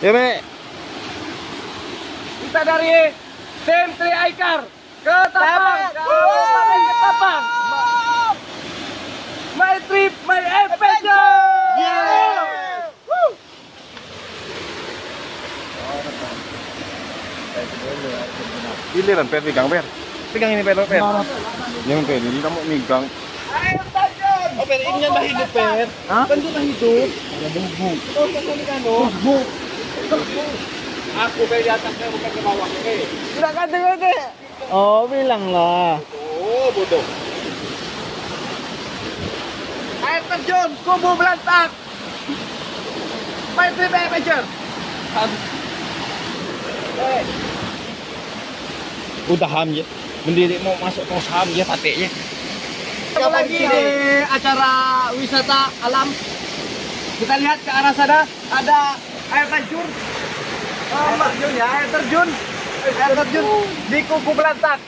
Ya, Mek. Kita dari tim Tri Aikar ke Tapang. Kabupaten Ketapang. My trip, my adventure. Woo. Giliran Per pegang Per. Pegang ini Per, Per. Yang Per ini kamu megang. Ayo. Oh, per ini yang hidup, per. Hah? Kan itu hidup. Ya bubuk. Oh, kan ini kan. Aku kayak di atasnya bukan ke bawah, oke? Sudah kata-kata. Oh, bilang lah. Oh, bodoh. Air terjun, kubu belantak. My trip, my adventure. Eh, Udah ham ya. Mendiri mau masuk ke ham ya pateknya. Ketemu lagi di acara wisata alam. Kita lihat ke arah sana ada air terjun. Air terjun ya, air terjun. Air terjun di kubu belantak.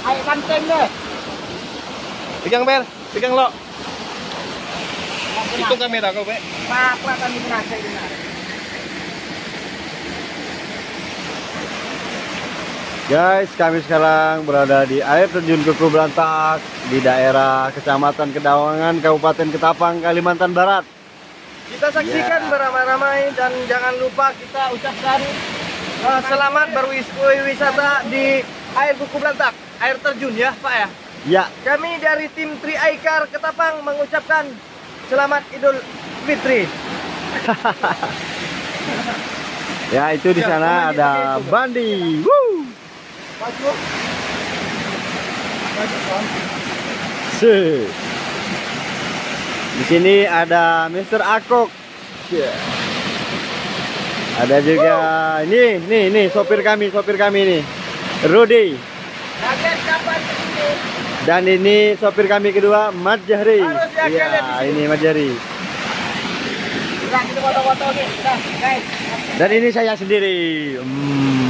Ayo kancing deh. Pegang Per, pegang lo. Itu kamera kau, Pak. Pak, di nasi ini. Guys, kami sekarang berada di air terjun Kuku Belantak di daerah Kecamatan Kedawangan, Kabupaten Ketapang, Kalimantan Barat. Kita saksikan Ya. beramai-ramai dan jangan lupa kita ucapkan eh, selamat berwisata di air kuku belantak, air terjun ya Pak ya. Ya, Kami dari tim Tri Aikar Ketapang mengucapkan selamat Idul Fitri. ya itu di Ya, sana di ada itu, Bandi. Woo! Se. Di sini ada Mr. Akok. Ada juga ini, nih, nih sopir kami, sopir kami nih. Rudy. Ini? Dan ini sopir kami kedua, Mat Jahri. Ya, Iya, ini Mat Jahri. Nah. Nah. Dan ini saya sendiri. Hmm.